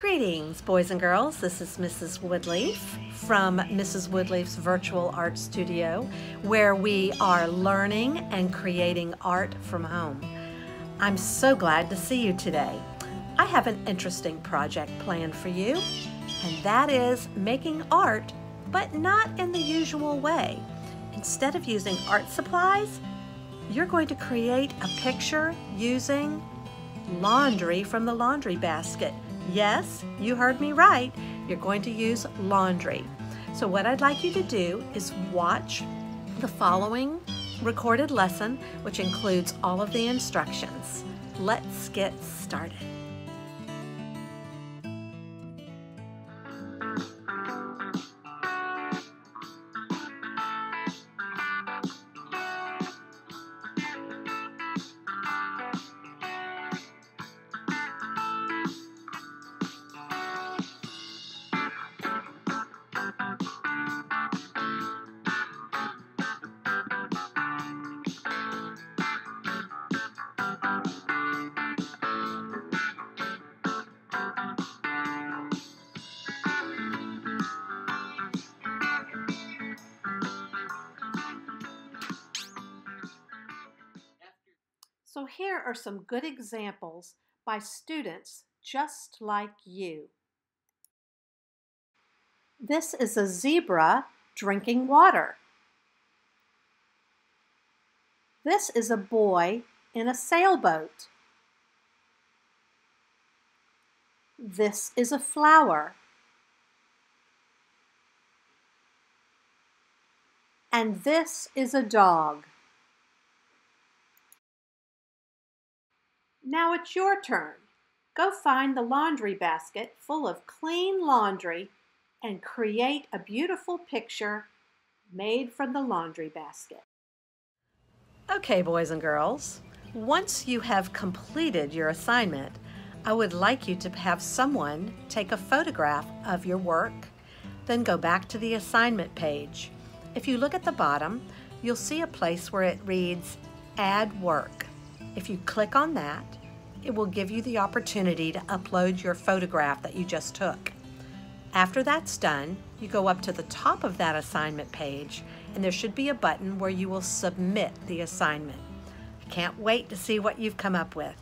Greetings, boys and girls. This is Mrs. Woodlief from Mrs. Woodlief's Virtual Art Studio, where we are learning and creating art from home. I'm so glad to see you today. I have an interesting project planned for you, and that is making art, but not in the usual way. Instead of using art supplies, you're going to create a picture using laundry from the laundry basket. Yes, you heard me right. You're going to use laundry. So what I'd like you to do is watch the following recorded lesson, which includes all of the instructions. Let's get started. So here are some good examples by students just like you. This is a zebra drinking water. This is a boy in a sailboat. This is a flower. And this is a dog. Now it's your turn. Go find the laundry basket full of clean laundry and create a beautiful picture made from the laundry basket. Okay, boys and girls, once you have completed your assignment, I would like you to have someone take a photograph of your work, then go back to the assignment page. If you look at the bottom, you'll see a place where it reads Add Work. If you click on that, it will give you the opportunity to upload your photograph that you just took. After that's done, you go up to the top of that assignment page and there should be a button where you will submit the assignment. I can't wait to see what you've come up with.